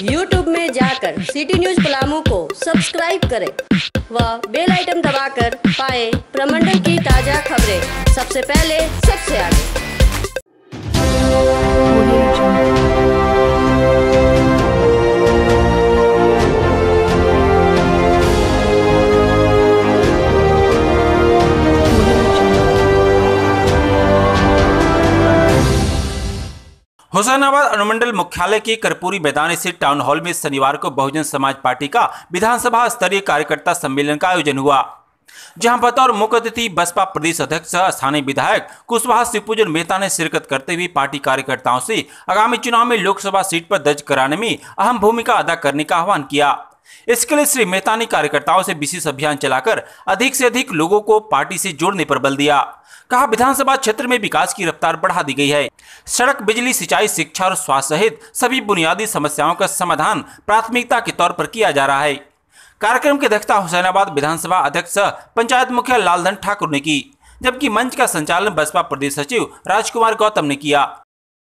YouTube में जाकर city news Palamu को सब्सक्राइब करें। व बेल आइटम दबाकर पाए प्रमंडल की ताज़ा खबरें। सबसे पहले, सबसे आगे। हुसैनाबाद अनुमंडल मुख्यालय के कर्पूरी मैदान स्थित टाउन हॉल में शनिवार को बहुजन समाज पार्टी का विधानसभा स्तरीय कार्यकर्ता सम्मेलन का आयोजन हुआ, जहाँ बतौर मुख्य अतिथि बसपा प्रदेश अध्यक्ष, स्थानीय विधायक कुशवाहा शिवपूजन मेहता ने शिरकत करते हुए पार्टी कार्यकर्ताओं से आगामी चुनाव में लोकसभा सीट पर दर्ज कराने में अहम भूमिका अदा करने का आह्वान किया। इसके लिए श्री मेहता ने कार्यकर्ताओं से विशेष अभियान चलाकर अधिक से अधिक लोगों को पार्टी से जोड़ने पर बल दिया। कहा, विधानसभा क्षेत्र में विकास की रफ्तार बढ़ा दी गई है। सड़क, बिजली, सिंचाई, शिक्षा और स्वास्थ्य सहित सभी बुनियादी समस्याओं का समाधान प्राथमिकता के तौर पर किया जा रहा है। कार्यक्रम की अध्यक्षता हुसैनाबाद विधानसभा अध्यक्ष, पंचायत मुखिया लालधन ठाकुर ने की, जबकि मंच का संचालन बसपा प्रदेश सचिव राजकुमार गौतम ने किया।